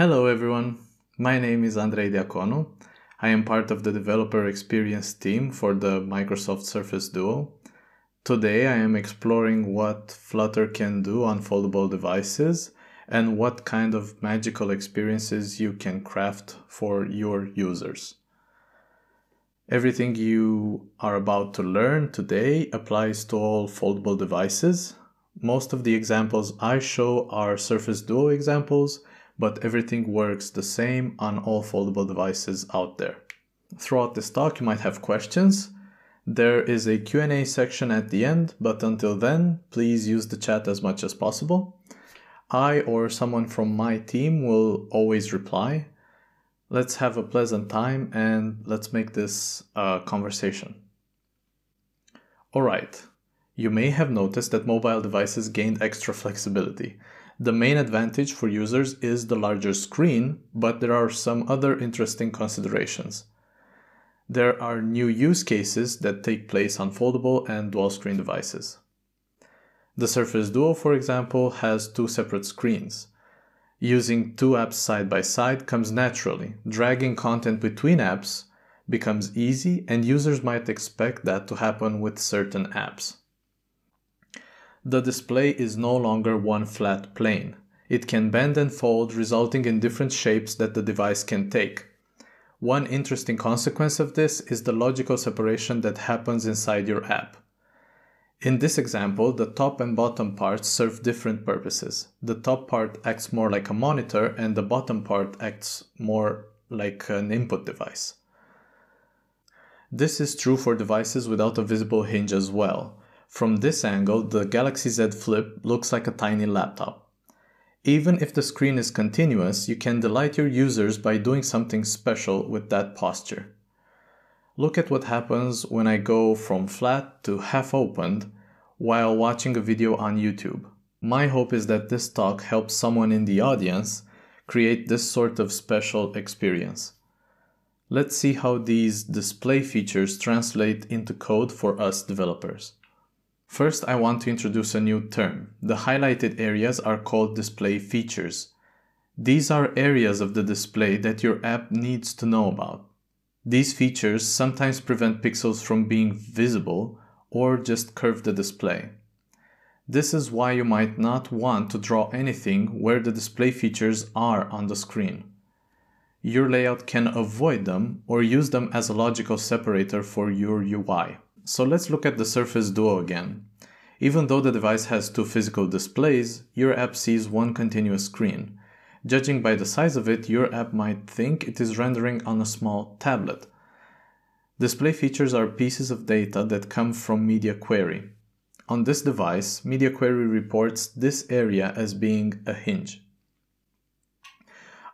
Hello everyone, my name is Andrei Diaconu. I am part of the developer experience team for the Microsoft Surface Duo. Today I am exploring what Flutter can do on foldable devices and what kind of magical experiences you can craft for your users. Everything you are about to learn today applies to all foldable devices. Most of the examples I show are Surface Duo examples, but everything works the same on all foldable devices out there. Throughout this talk, you might have questions. There is a Q&A section at the end, but until then, please use the chat as much as possible. I or someone from my team will always reply. Let's have a pleasant time and let's make this a conversation. Alright, you may have noticed that mobile devices gained extra flexibility. The main advantage for users is the larger screen, but there are some other interesting considerations. There are new use cases that take place on foldable and dual screen devices. The Surface Duo, for example, has two separate screens. Using two apps side by side comes naturally. Dragging content between apps becomes easy, and users might expect that to happen with certain apps. The display is no longer one flat plane. It can bend and fold, resulting in different shapes that the device can take. One interesting consequence of this is the logical separation that happens inside your app. In this example, the top and bottom parts serve different purposes. The top part acts more like a monitor and the bottom part acts more like an input device. This is true for devices without a visible hinge as well. From this angle, the Galaxy Z Flip looks like a tiny laptop. Even if the screen is continuous, you can delight your users by doing something special with that posture. Look at what happens when I go from flat to half opened while watching a video on YouTube. My hope is that this talk helps someone in the audience create this sort of special experience. Let's see how these display features translate into code for us developers. First, I want to introduce a new term. The highlighted areas are called display features. These are areas of the display that your app needs to know about. These features sometimes prevent pixels from being visible or just curve the display. This is why you might not want to draw anything where the display features are on the screen. Your layout can avoid them or use them as a logical separator for your UI. So let's look at the Surface Duo again. Even though the device has two physical displays, your app sees one continuous screen. Judging by the size of it, your app might think it is rendering on a small tablet. Display features are pieces of data that come from Media Query. On this device, Media Query reports this area as being a hinge.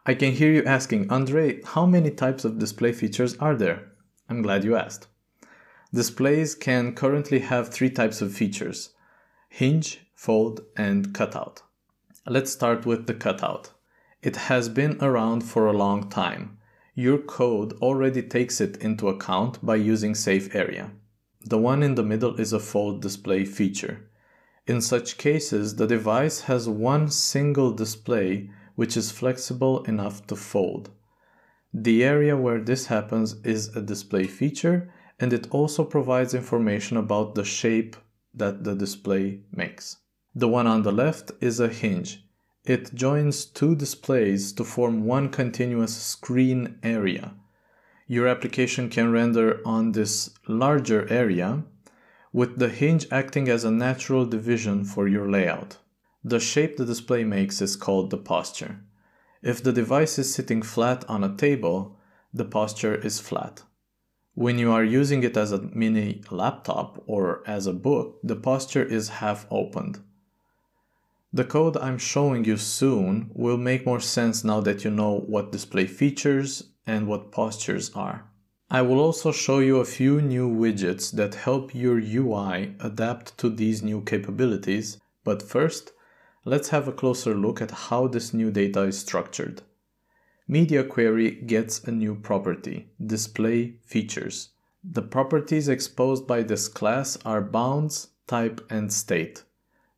I can hear you asking, Andrei, how many types of display features are there? I'm glad you asked. Displays can currently have three types of features hinge, fold, and cutout. Let's start with the cutout. It has been around for a long time. Your code already takes it into account by using Safe Area. The one in the middle is a fold display feature. In such cases, the device has one single display which is flexible enough to fold. The area where this happens is a display feature and it also provides information about the shape that the display makes. The one on the left is a hinge. It joins two displays to form one continuous screen area. Your application can render on this larger area with the hinge acting as a natural division for your layout. The shape the display makes is called the posture. If the device is sitting flat on a table, the posture is flat. When you are using it as a mini laptop or as a book, the posture is half opened. The code I'm showing you soon will make more sense now that you know what display features and what postures are. I will also show you a few new widgets that help your UI adapt to these new capabilities, but first, let's have a closer look at how this new data is structured. Media Query gets a new property, Display Features. The properties exposed by this class are bounds, type, and state.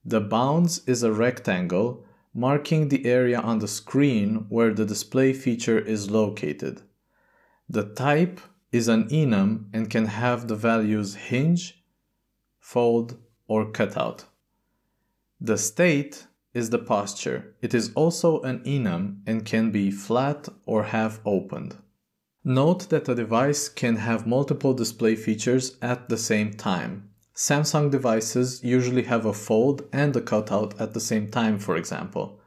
The bounds is a rectangle marking the area on the screen where the display feature is located. The type is an enum and can have the values hinge, fold, or cutout. The state is the posture. It is also an enum and can be flat or half opened. Note that a device can have multiple display features at the same time. Samsung devices usually have a fold and a cutout at the same time, for example.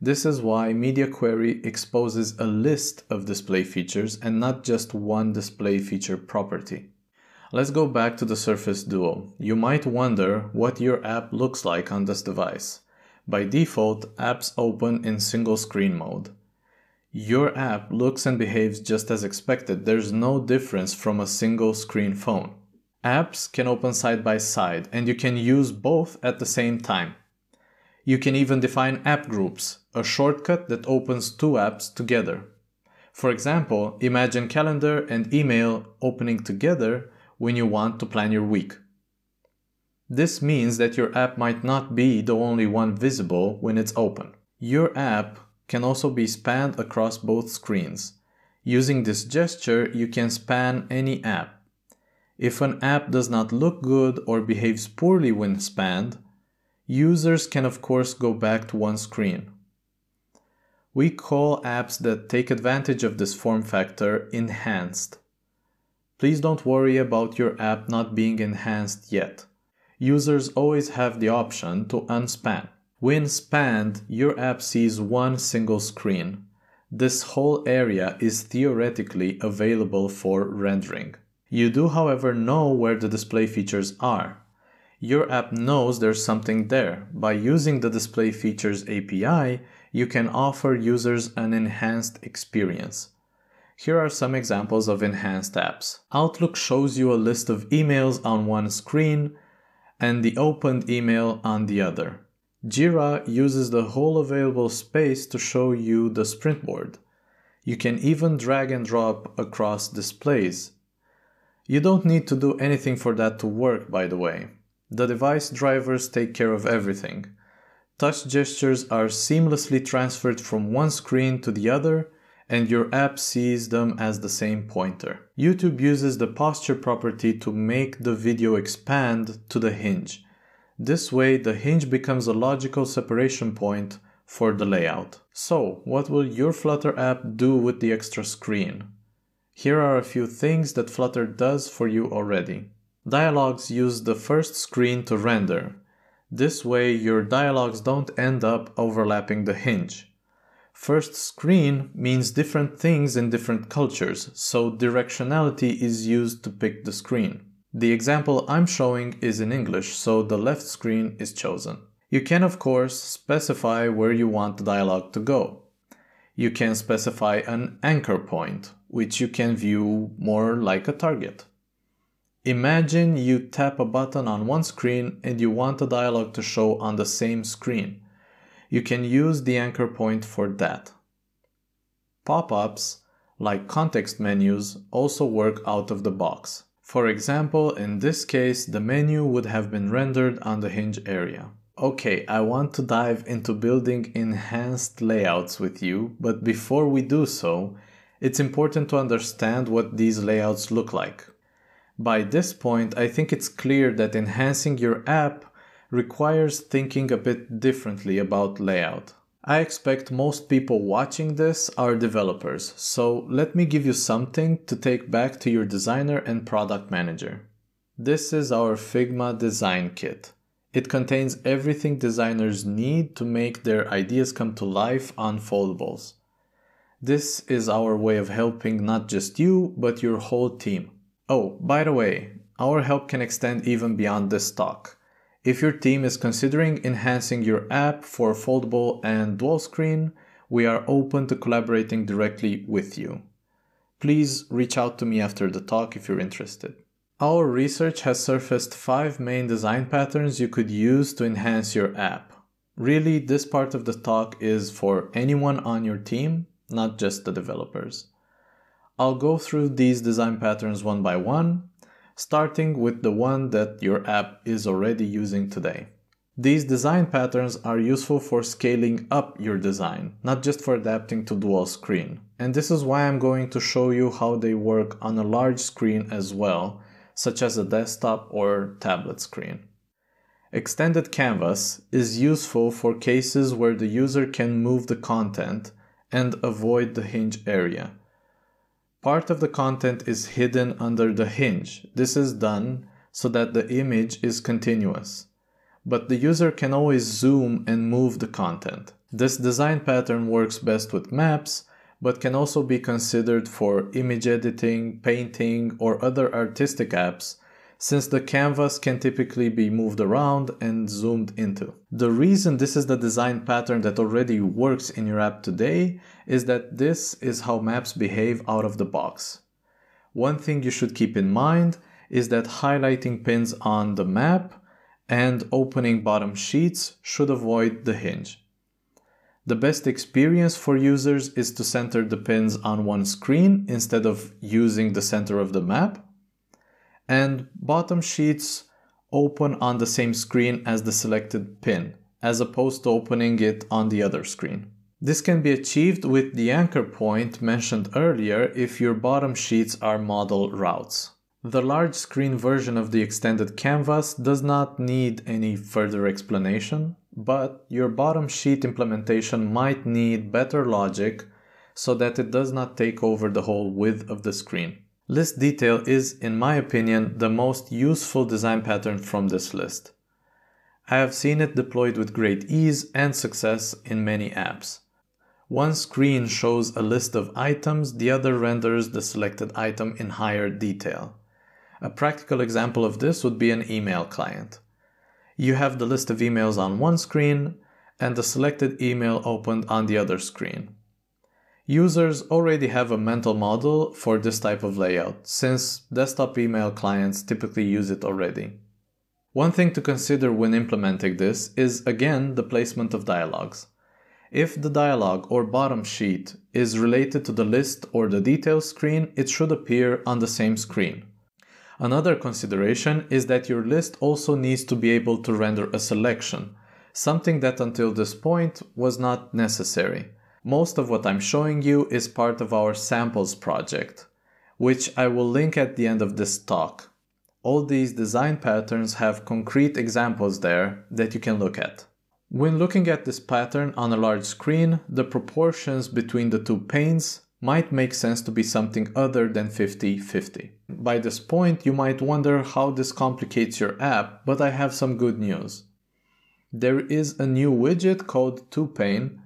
This is why Media Query exposes a list of display features and not just one display feature property. Let's go back to the Surface Duo. You might wonder what your app looks like on this device. By default, apps open in single screen mode. Your app looks and behaves just as expected. There's no difference from a single screen phone. Apps can open side by side and you can use both at the same time. You can even define app groups, a shortcut that opens two apps together. For example, imagine calendar and email opening together when you want to plan your week. This means that your app might not be the only one visible when it's open. Your app can also be spanned across both screens. Using this gesture, you can span any app. If an app does not look good or behaves poorly when spanned, Users can of course go back to one screen. We call apps that take advantage of this form factor enhanced. Please don't worry about your app not being enhanced yet. Users always have the option to unspan. When spanned, your app sees one single screen. This whole area is theoretically available for rendering. You do however know where the display features are your app knows there's something there. By using the Display Features API, you can offer users an enhanced experience. Here are some examples of enhanced apps. Outlook shows you a list of emails on one screen and the opened email on the other. Jira uses the whole available space to show you the sprint board. You can even drag and drop across displays. You don't need to do anything for that to work, by the way. The device drivers take care of everything. Touch gestures are seamlessly transferred from one screen to the other and your app sees them as the same pointer. YouTube uses the posture property to make the video expand to the hinge. This way the hinge becomes a logical separation point for the layout. So, what will your Flutter app do with the extra screen? Here are a few things that Flutter does for you already. Dialogues use the first screen to render. This way your dialogues don't end up overlapping the hinge. First screen means different things in different cultures, so directionality is used to pick the screen. The example I'm showing is in English, so the left screen is chosen. You can of course specify where you want the dialogue to go. You can specify an anchor point, which you can view more like a target. Imagine you tap a button on one screen and you want a dialog to show on the same screen. You can use the anchor point for that. Pop-ups, like context menus, also work out of the box. For example, in this case, the menu would have been rendered on the hinge area. Okay, I want to dive into building enhanced layouts with you, but before we do so, it's important to understand what these layouts look like. By this point, I think it's clear that enhancing your app requires thinking a bit differently about layout. I expect most people watching this are developers, so let me give you something to take back to your designer and product manager. This is our Figma design kit. It contains everything designers need to make their ideas come to life on foldables. This is our way of helping not just you, but your whole team. Oh, by the way, our help can extend even beyond this talk. If your team is considering enhancing your app for foldable and dual screen, we are open to collaborating directly with you. Please reach out to me after the talk if you're interested. Our research has surfaced five main design patterns you could use to enhance your app. Really, this part of the talk is for anyone on your team, not just the developers. I'll go through these design patterns one by one, starting with the one that your app is already using today. These design patterns are useful for scaling up your design, not just for adapting to dual screen. And this is why I'm going to show you how they work on a large screen as well, such as a desktop or tablet screen. Extended canvas is useful for cases where the user can move the content and avoid the hinge area. Part of the content is hidden under the hinge. This is done so that the image is continuous but the user can always zoom and move the content. This design pattern works best with maps, but can also be considered for image editing, painting, or other artistic apps, since the canvas can typically be moved around and zoomed into. The reason this is the design pattern that already works in your app today is that this is how maps behave out of the box. One thing you should keep in mind is that highlighting pins on the map and opening bottom sheets should avoid the hinge. The best experience for users is to center the pins on one screen instead of using the center of the map. And bottom sheets open on the same screen as the selected pin, as opposed to opening it on the other screen. This can be achieved with the anchor point mentioned earlier if your bottom sheets are modal routes. The large screen version of the extended canvas does not need any further explanation, but your bottom sheet implementation might need better logic so that it does not take over the whole width of the screen. List detail is, in my opinion, the most useful design pattern from this list. I have seen it deployed with great ease and success in many apps. One screen shows a list of items, the other renders the selected item in higher detail. A practical example of this would be an email client. You have the list of emails on one screen and the selected email opened on the other screen. Users already have a mental model for this type of layout, since desktop email clients typically use it already. One thing to consider when implementing this is again the placement of dialogues. If the dialog or bottom sheet is related to the list or the details screen, it should appear on the same screen. Another consideration is that your list also needs to be able to render a selection, something that until this point was not necessary. Most of what I'm showing you is part of our samples project, which I will link at the end of this talk. All these design patterns have concrete examples there that you can look at. When looking at this pattern on a large screen, the proportions between the two panes might make sense to be something other than 50-50. By this point, you might wonder how this complicates your app, but I have some good news. There is a new widget called 2pane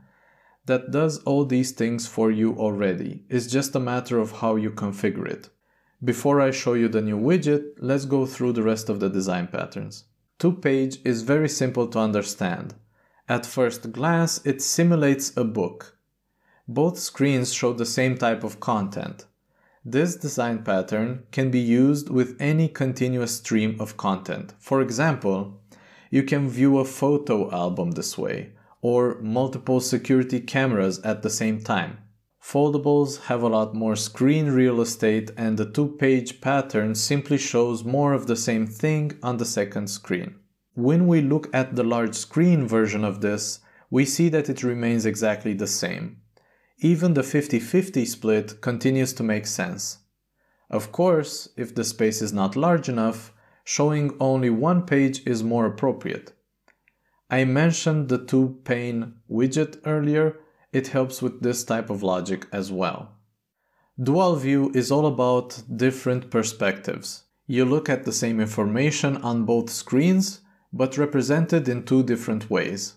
that does all these things for you already. It's just a matter of how you configure it. Before I show you the new widget, let's go through the rest of the design patterns. 2page is very simple to understand. At first glance, it simulates a book. Both screens show the same type of content. This design pattern can be used with any continuous stream of content. For example, you can view a photo album this way, or multiple security cameras at the same time. Foldables have a lot more screen real estate and the 2page pattern simply shows more of the same thing on the second screen. When we look at the large screen version of this, we see that it remains exactly the same even the 50-50 split continues to make sense. Of course, if the space is not large enough, showing only one page is more appropriate. I mentioned the 2pane widget earlier, it helps with this type of logic as well. Dual view is all about different perspectives. You look at the same information on both screens, but represented in two different ways.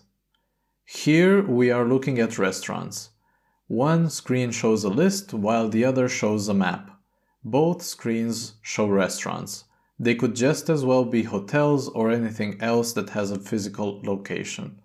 Here we are looking at restaurants. One screen shows a list while the other shows a map. Both screens show restaurants. They could just as well be hotels or anything else that has a physical location.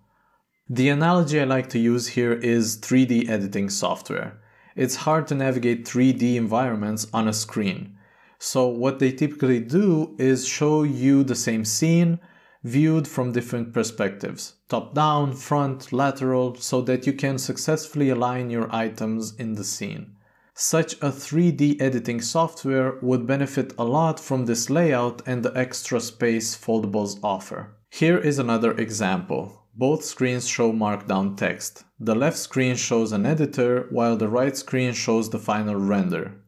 The analogy I like to use here is 3D editing software. It's hard to navigate 3D environments on a screen. So what they typically do is show you the same scene viewed from different perspectives, top down, front, lateral, so that you can successfully align your items in the scene. Such a 3D editing software would benefit a lot from this layout and the extra space foldables offer. Here is another example. Both screens show markdown text. The left screen shows an editor while the right screen shows the final render.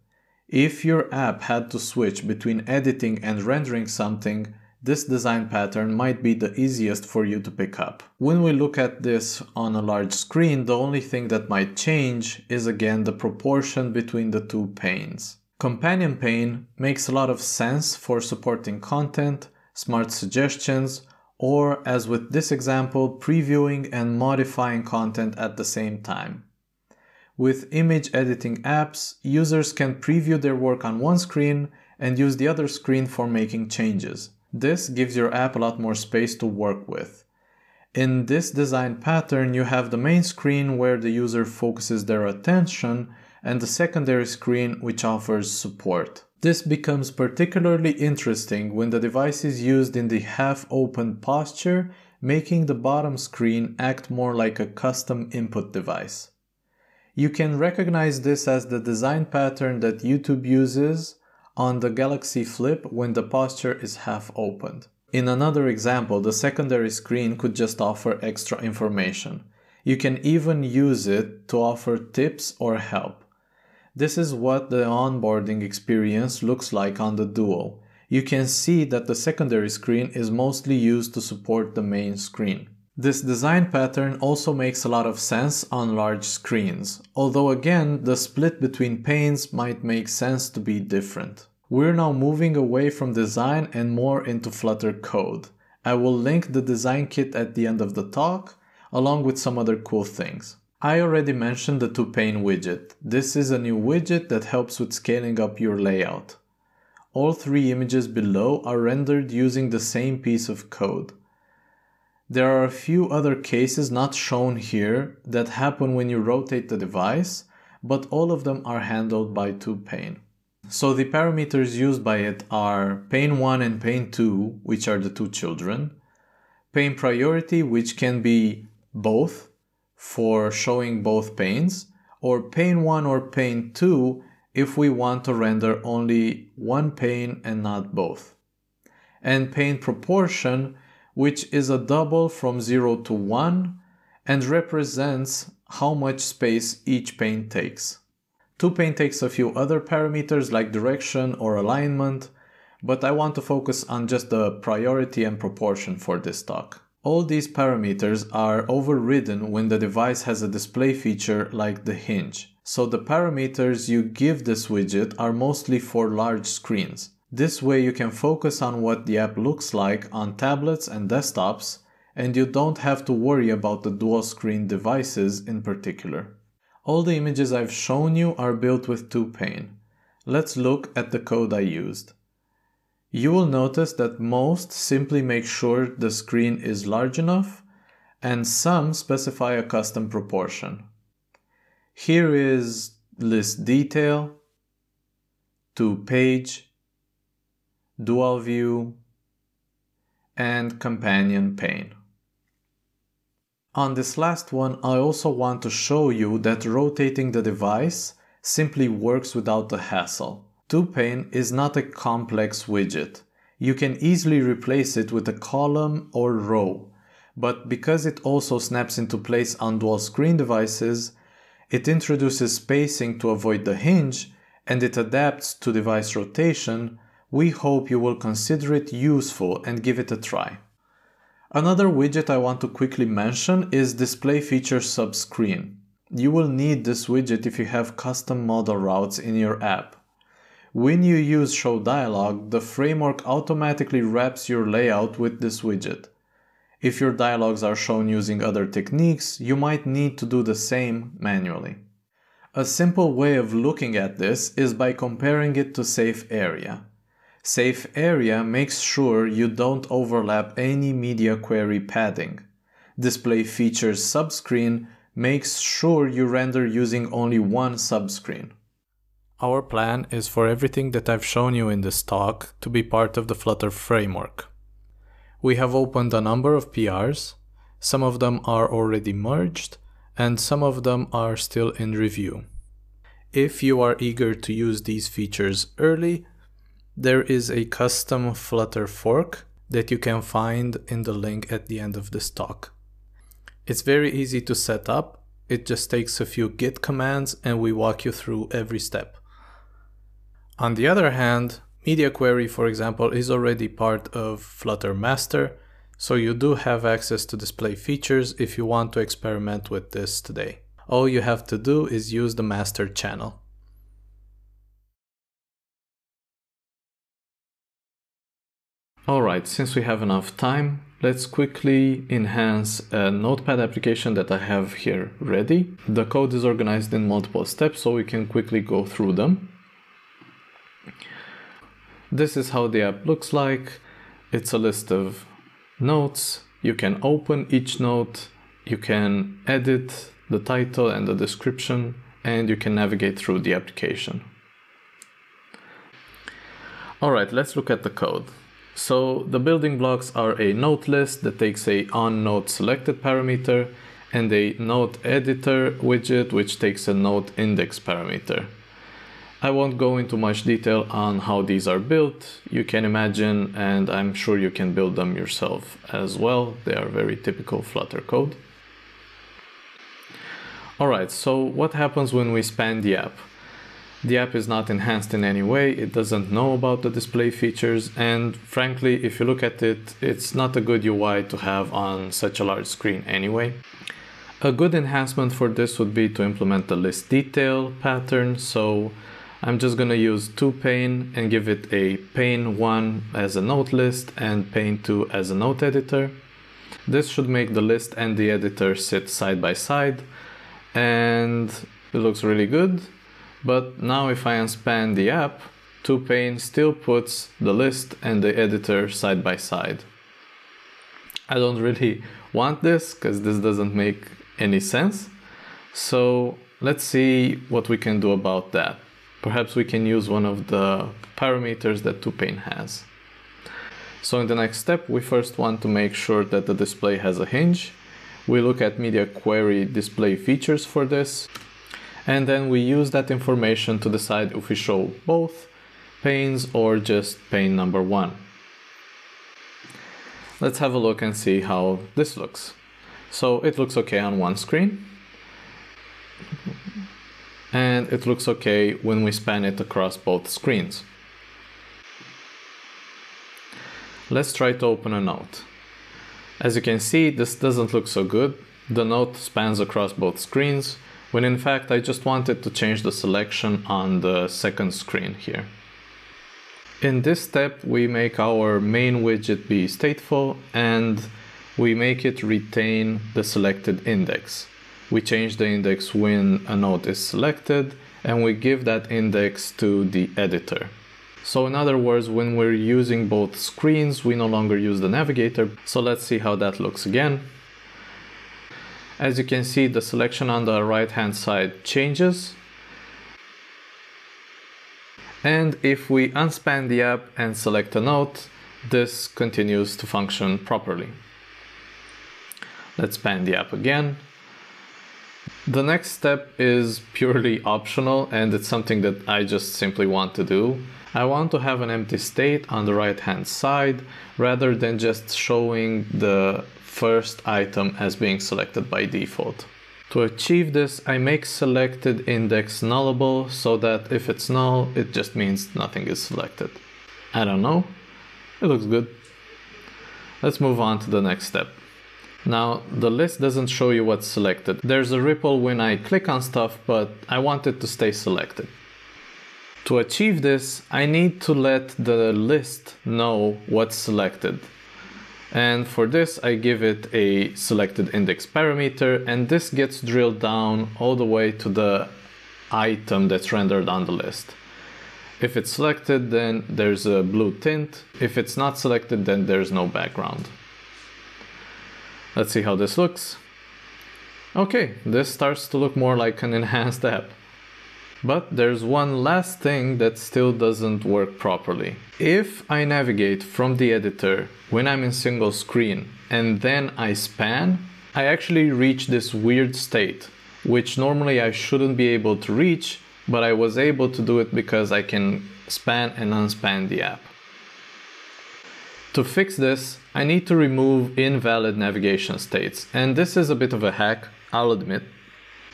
If your app had to switch between editing and rendering something, this design pattern might be the easiest for you to pick up. When we look at this on a large screen, the only thing that might change is again the proportion between the two panes. Companion pane makes a lot of sense for supporting content, smart suggestions, or as with this example, previewing and modifying content at the same time. With image editing apps, users can preview their work on one screen and use the other screen for making changes. This gives your app a lot more space to work with. In this design pattern, you have the main screen where the user focuses their attention and the secondary screen which offers support. This becomes particularly interesting when the device is used in the half-open posture, making the bottom screen act more like a custom input device. You can recognize this as the design pattern that YouTube uses on the Galaxy Flip when the posture is half opened. In another example, the secondary screen could just offer extra information. You can even use it to offer tips or help. This is what the onboarding experience looks like on the Duo. You can see that the secondary screen is mostly used to support the main screen. This design pattern also makes a lot of sense on large screens, although again the split between panes might make sense to be different. We're now moving away from design and more into Flutter code. I will link the design kit at the end of the talk, along with some other cool things. I already mentioned the two-pane widget. This is a new widget that helps with scaling up your layout. All three images below are rendered using the same piece of code. There are a few other cases not shown here that happen when you rotate the device, but all of them are handled by two-pane. So the parameters used by it are pane 1 and pane 2, which are the two children, pane priority, which can be both for showing both panes, or pane 1 or pane 2 if we want to render only one pane and not both. And pane proportion, which is a double from 0 to 1 and represents how much space each pane takes. Two-pane takes a few other parameters like direction or alignment, but I want to focus on just the priority and proportion for this talk. All these parameters are overridden when the device has a display feature like the hinge, so the parameters you give this widget are mostly for large screens. This way you can focus on what the app looks like on tablets and desktops, and you don't have to worry about the dual screen devices in particular. All the images I've shown you are built with two-pane. Let's look at the code I used. You will notice that most simply make sure the screen is large enough, and some specify a custom proportion. Here is list detail, two page, dual view, and companion pane. On this last one, I also want to show you that rotating the device simply works without the hassle. Two-pane is not a complex widget. You can easily replace it with a column or row, but because it also snaps into place on dual screen devices, it introduces spacing to avoid the hinge and it adapts to device rotation we hope you will consider it useful and give it a try. Another widget I want to quickly mention is Display Feature Subscreen. You will need this widget if you have custom modal routes in your app. When you use Show Dialog, the framework automatically wraps your layout with this widget. If your dialogues are shown using other techniques, you might need to do the same manually. A simple way of looking at this is by comparing it to Safe Area. Safe area makes sure you don't overlap any media query padding. Display features subscreen makes sure you render using only one subscreen. Our plan is for everything that I've shown you in this talk to be part of the Flutter framework. We have opened a number of PRs, some of them are already merged, and some of them are still in review. If you are eager to use these features early, there is a custom Flutter fork that you can find in the link at the end of this talk. It's very easy to set up, it just takes a few git commands and we walk you through every step. On the other hand, Media Query, for example, is already part of Flutter Master, so you do have access to display features if you want to experiment with this today. All you have to do is use the master channel. Alright, since we have enough time, let's quickly enhance a notepad application that I have here ready. The code is organized in multiple steps so we can quickly go through them. This is how the app looks like. It's a list of notes. You can open each note, you can edit the title and the description, and you can navigate through the application. Alright, let's look at the code. So the building blocks are a note list that takes a on selected parameter and a note editor widget which takes a note index parameter. I won't go into much detail on how these are built. You can imagine and I'm sure you can build them yourself as well. They are very typical Flutter code. Alright, so what happens when we span the app? The app is not enhanced in any way, it doesn't know about the display features, and frankly, if you look at it, it's not a good UI to have on such a large screen anyway. A good enhancement for this would be to implement the list detail pattern, so I'm just gonna use two pane and give it a pane1 as a note list and pane2 as a note editor. This should make the list and the editor sit side by side, and it looks really good. But now if I unspan the app, TwoPane still puts the list and the editor side by side. I don't really want this because this doesn't make any sense. So let's see what we can do about that. Perhaps we can use one of the parameters that TwoPane has. So in the next step, we first want to make sure that the display has a hinge. We look at media query display features for this and then we use that information to decide if we show both panes or just pane number one. Let's have a look and see how this looks. So it looks okay on one screen. And it looks okay when we span it across both screens. Let's try to open a note. As you can see, this doesn't look so good. The note spans across both screens, when in fact I just wanted to change the selection on the second screen here. In this step we make our main widget be stateful and we make it retain the selected index. We change the index when a node is selected and we give that index to the editor. So in other words, when we're using both screens, we no longer use the navigator. So let's see how that looks again. As you can see, the selection on the right hand side changes. And if we unspan the app and select a note, this continues to function properly. Let's span the app again. The next step is purely optional and it's something that I just simply want to do. I want to have an empty state on the right hand side rather than just showing the first item as being selected by default. To achieve this, I make selected index nullable so that if it's null, it just means nothing is selected. I don't know, it looks good. Let's move on to the next step. Now, the list doesn't show you what's selected. There's a ripple when I click on stuff, but I want it to stay selected. To achieve this, I need to let the list know what's selected. And for this, I give it a selected index parameter, and this gets drilled down all the way to the item that's rendered on the list. If it's selected, then there's a blue tint. If it's not selected, then there's no background. Let's see how this looks. Okay, this starts to look more like an enhanced app. But there's one last thing that still doesn't work properly. If I navigate from the editor when I'm in single screen and then I span, I actually reach this weird state, which normally I shouldn't be able to reach, but I was able to do it because I can span and unspan the app. To fix this, I need to remove invalid navigation states, and this is a bit of a hack, I'll admit.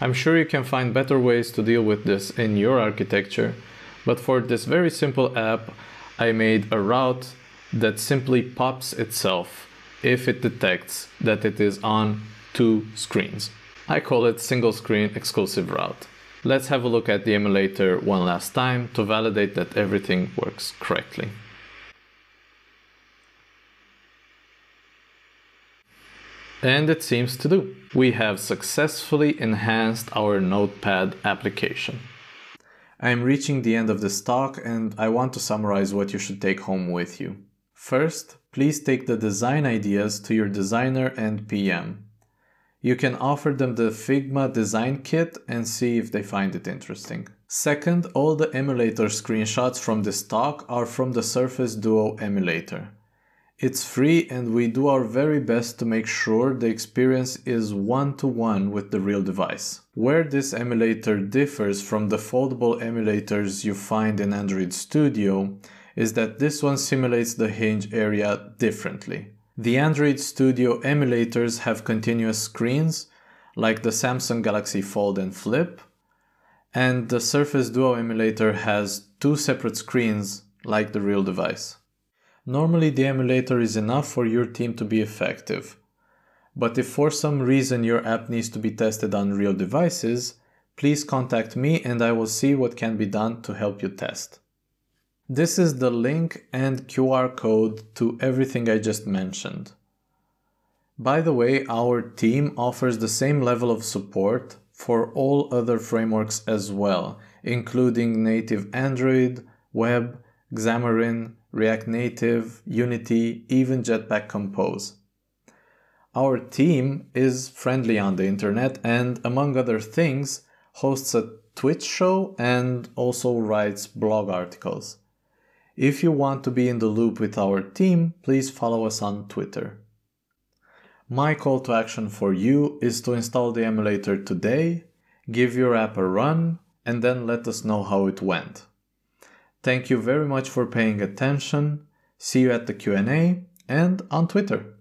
I'm sure you can find better ways to deal with this in your architecture, but for this very simple app, I made a route that simply pops itself if it detects that it is on two screens. I call it single screen exclusive route. Let's have a look at the emulator one last time to validate that everything works correctly. And it seems to do. We have successfully enhanced our Notepad application. I am reaching the end of this talk and I want to summarize what you should take home with you. First, please take the design ideas to your designer and PM. You can offer them the Figma design kit and see if they find it interesting. Second, all the emulator screenshots from this talk are from the Surface Duo emulator. It's free and we do our very best to make sure the experience is one-to-one with the real device. Where this emulator differs from the foldable emulators you find in Android Studio is that this one simulates the hinge area differently. The Android Studio emulators have continuous screens like the Samsung Galaxy Fold and Flip, and the Surface Duo emulator has two separate screens like the real device. Normally the emulator is enough for your team to be effective. But if for some reason your app needs to be tested on real devices, please contact me and I will see what can be done to help you test. This is the link and QR code to everything I just mentioned. By the way, our team offers the same level of support for all other frameworks as well, including native Android, web, Xamarin, React Native, Unity, even Jetpack Compose. Our team is friendly on the internet and, among other things, hosts a Twitch show and also writes blog articles. If you want to be in the loop with our team, please follow us on Twitter. My call to action for you is to install the emulator today, give your app a run, and then let us know how it went. Thank you very much for paying attention. See you at the Q&A and on Twitter.